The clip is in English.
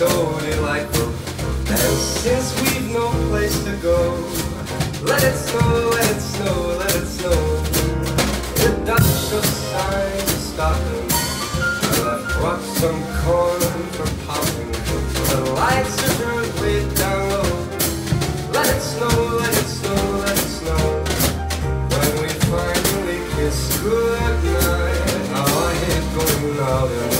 so delightful. And since we've no place to go, let it snow, let it snow, let it snow. The Dutch signs of stopping. Well, I brought some corn for Popping. The lights are turned way down low. Let it snow, let it snow, let it snow. When we finally kiss goodnight, oh, I hate going out